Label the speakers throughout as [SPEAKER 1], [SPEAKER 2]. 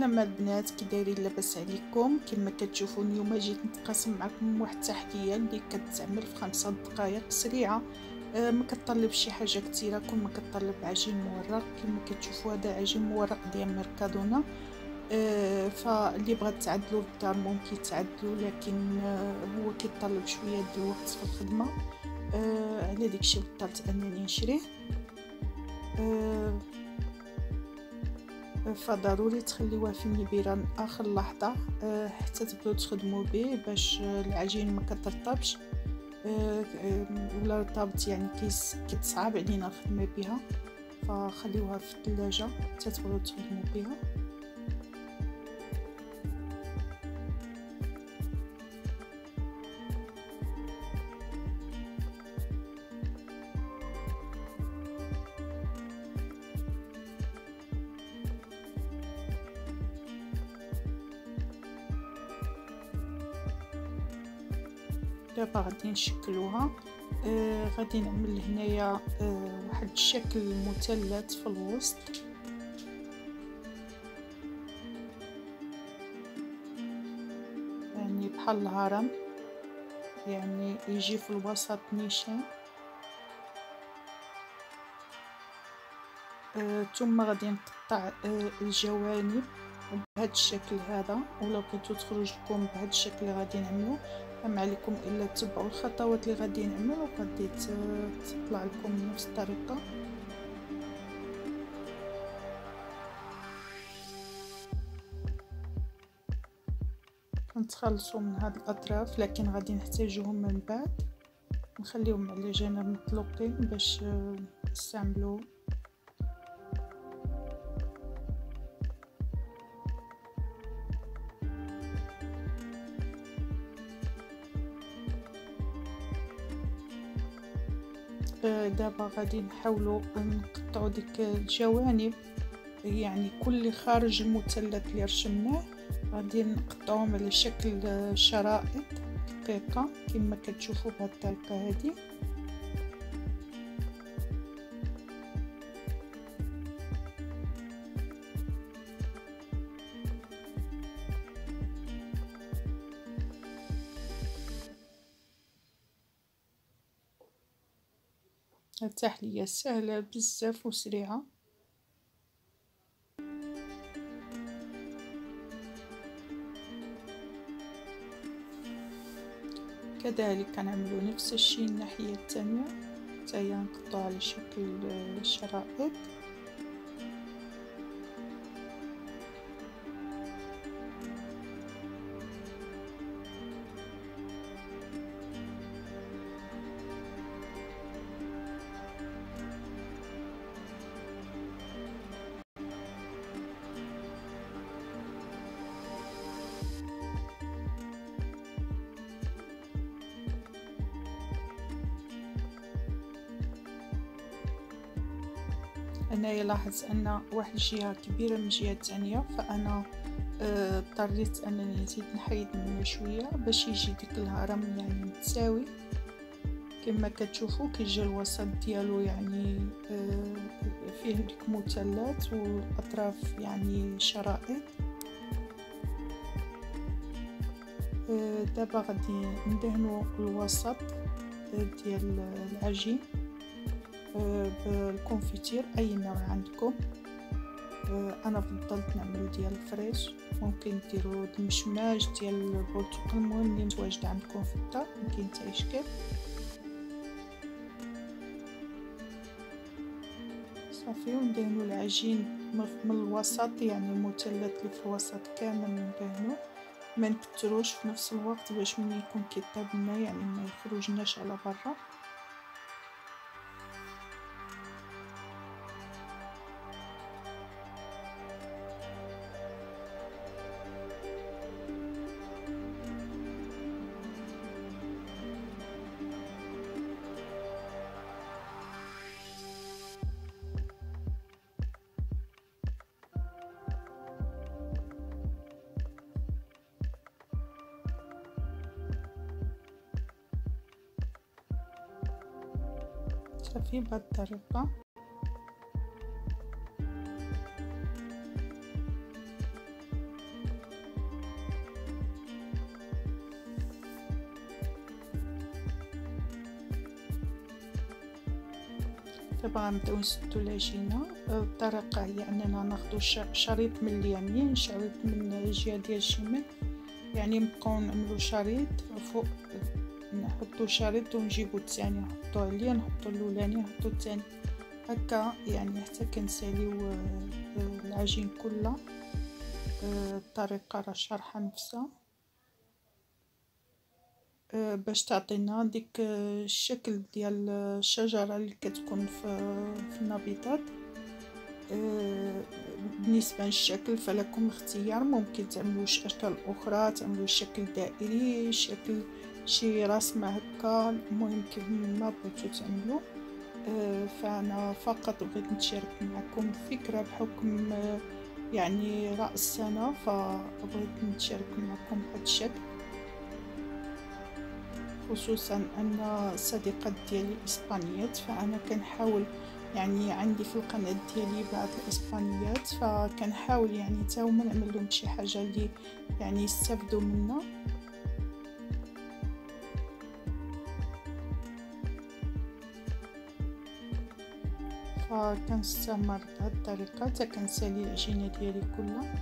[SPEAKER 1] السلامة البنات كي دايرين لاباس عليكم. كما كتشوفوا اليوم جيت نتقاسم معكم واحد التحليه اللي كتعمل في خمسة دقائق سريعة. آه ما كتطلب شي حاجة كثيره كل ما كتطلب عجين مورق. كما كتشوفوا هذا عجين مورق ديال ميركادونا. آه فاللي بغات تعدلو بالدار ممكن تعدلو لكن آه هو كيطلب شوية ديال الوقت في الخدمة. آه على داكشي بطلت أنني نشريه. آه فضروري تخليوه في النبيران آخر لحظة آه، حتى تبداو تخدموا به باش العجين ما كترطبش. آه، ولا رطبت يعني كتصعب علينا الخدمه بها فخليوها في الثلاجة حتى تبغيو تخدموا بها دابا غادي نشكلوها. آه غادي نعمل هنايا آه واحد الشكل مثلث في الوسط. يعني بحال الهرم. يعني يجي في الوسط نيشان. آه ثم غادي نقطع آه الجوانب بهذا الشكل هذا. ولا بغيتو تخرج لكم بهذا الشكل غادي نعملو ما عليكم إلا تتبعوا الخطوات اللي غادي نعملو وغادي تطلع لكم بنفس الطريقة. كنتخلصوا من هاد الأطراف لكن غادي نحتاجوهم من بعد. نخليهم على جنب مطلوقين باش نستعملوا دابا غادي نحاولوا نقطعوا ديك الجوانب. يعني كل خارج المثلث اللي رسمناه غادي نقطعوهم على شكل شرائط دقيقة كما كتشوفوا بهذه الطريقة هذه التحلية سهلة بزاف وسريعة. كذلك كنعملو نفس الشيء الناحية الثانية حتى نقطعو على شكل شرائط. هنايا لاحظت أن واحد الجهه كبيرة من الجهه الثانية فأنا آه، اضطريت أنني نزيد نحيد منه شوية باش يجي ديك الهرم يعني متساوي. كما كتشوفوا كيجي الوسط ديالو يعني آه، فيه ديك مثلث والأطراف يعني شرائط. آه، دابا غادي ندهنوا الوسط ديال العجين. بالكونفيتير أي نوع عندكم. أنا فضلت نعمل ديال الفريش. ممكن ديروا المشماج ديال البرتقال المهم اللي متواجد عندكم في الدار ممكن حتى اشكال صافي وندهنوا العجين من الوسط يعني المثلث اللي في الوسط كامل ندهنوه ما نكتروش في نفس الوقت باش ملي يكون كيطيب لنا يعني ما يخرجناش على برا. في بهالطريقة طبعا نسدو العجينة الطريقة أه، هي يعني أننا ناخدو شريط من اليمين شريط من الجهة ديال الشمال. يعني نبقاو نعملو شريط فوق نحطو شريط ونجيبو الثاني نحطو عليه نحطو الاولاني نحطو الثاني هكا يعني حتى كنساليو آه، العجين كله آه، الطريقة راه شارحة نفسها. آه، باش تعطينا ديك الشكل ديال الشجرة اللي كتكون في في النبيطات. بالنسبة للشكل فلكم اختيار ممكن تعملوا اشكال أخرى تعملوا شكل دائري شكل شي رسمه هكا المهم كيف ما بغيتو تعملوا آه، فانا فقط بغيت نشارك معكم فكره بحكم يعني رأس السنة فبغيت نشارك معكم هذا الشكل خصوصا ان صديقات ديالي اسبانيات فانا كنحاول يعني عندي في القناه ديالي بعض الاسبانيات فكنحاول يعني حتى هما نعمل لهم شي حاجة اللي يعني يستافدوا منها فكنستمر بهذه الطريقة حتى كنسالي العجينة ديالي كلها.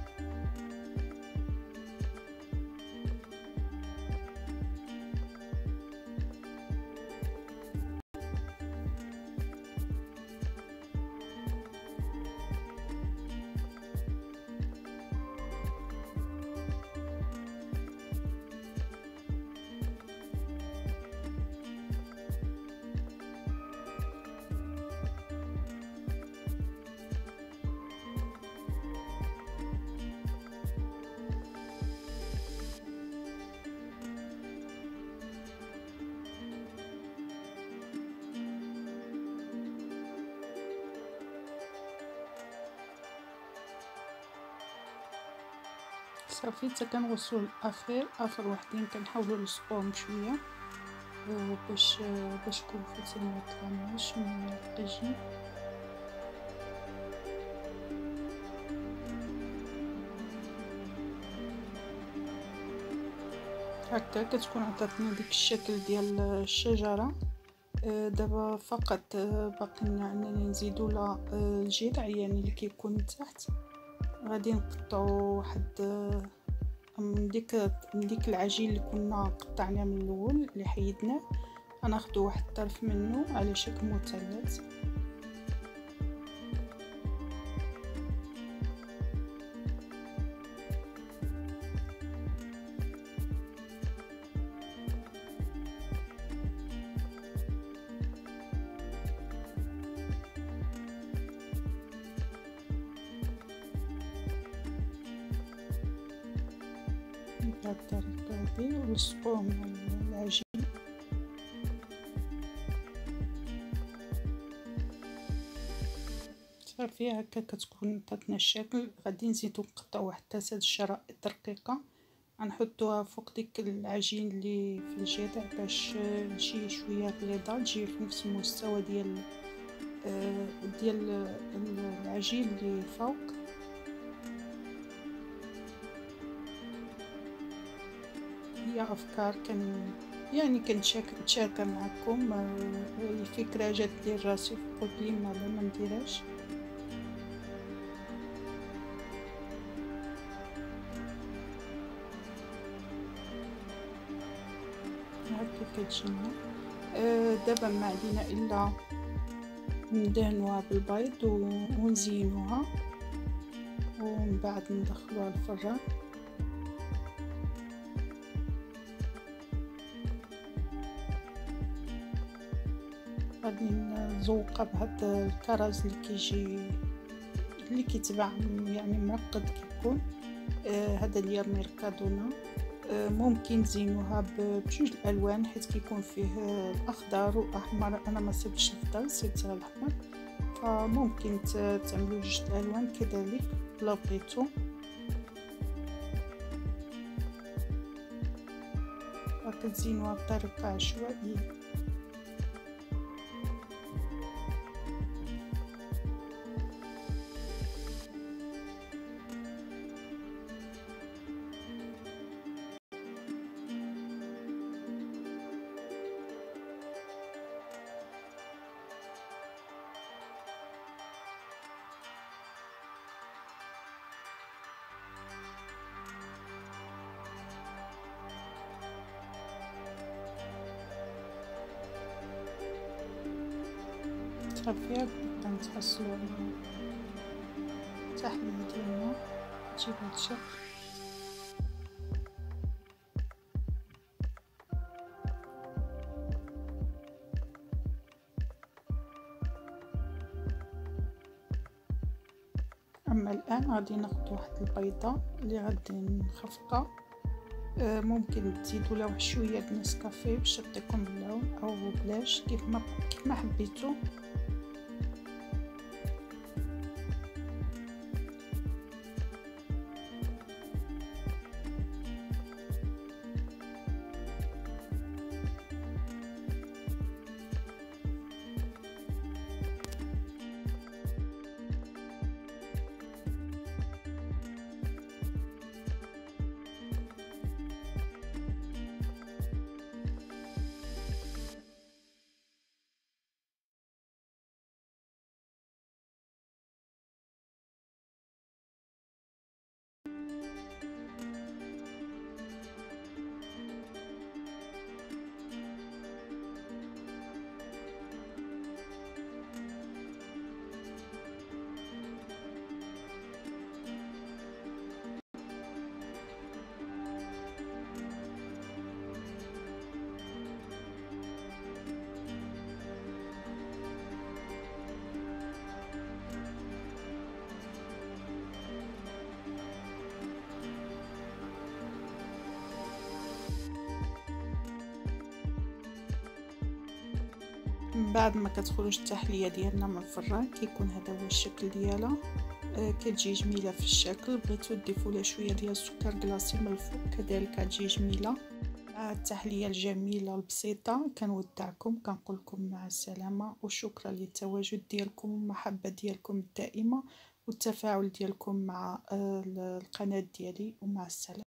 [SPEAKER 1] صافي كنغسلو الاخير آخر وحدين كنحاولوا نلصقوهم شوية. باش باش كلفتي ما يطلعوش من الطاجين هكا كتكون عطاتنا ديك الشكل ديال الشجرة. دابا فقط باقي لنا اننا نزيدو لها الجذع يعني اللي كيكون تحت. غادي نقطعو واحد من ديك من ديك العجين اللي كنا قطعناه من الأول اللي حيدناه. غناخدو واحد الطرف منه على شكل مثلث. بهاد الطريقة هادي ولصقوهم العجين. صافي هكا كتكون عطاتنا الشكل. غادي نزيدو نقطعو واحد تاسة الشرائط رقيقة غنحطوها فوق ديك العجين اللي في الجذع باش تجي شوية بيضة تجي في نفس المستوى ديال ديال العجين اللي فوق. هي أفكار كان يعني كنتشاركها معكم الفكرة جات لي راسي قلت لي مالا ما نديرهاش هكا كتجينا دابا ما علينا إلا ندهنوها بالبيض ونزينوها. ومن بعد ندخلوها الفران غادي نزوقها بهاد الكرز اللي كيجي اللي كيتباع يعني مرقد كيكون. آه اللي ميركادونا آه ممكن تزينوها بجوج الألوان حيت كيكون فيه الأخضر والأحمر. أنا ما سبتش الخضر سبت الأحمر. فممكن تعملوا جوج الألوان كذلك. لا بغيتو كتزينوها بطريقة عشوائية. خفيف نبدا نتحصلو على التحلية ديالنا تجي بهاد الشكل أما الآن غادي ناخذ واحد البيضة اللي غادي نخفقها. آه، ممكن تزيدوا لها واحد شوية نسكافيه باش تعطيكم اللون أو بلاش كيف ما كيف ما حبيتو بعد ما كتخرج التحلية ديالنا من الفران كيكون هذا هو الشكل ديالها. آه كتجي جميلة في الشكل بغيتو تضيفوا لها شوية ديال السكر كلاصي من الفوق كذلك كتجي جميلة. مع التحلية الجميلة البسيطة كنودعكم كنقول لكم مع السلامة وشكرا للتواجد ديالكم والمحبة ديالكم الدائمة والتفاعل ديالكم مع آه القناة ديالي ومع السلامة.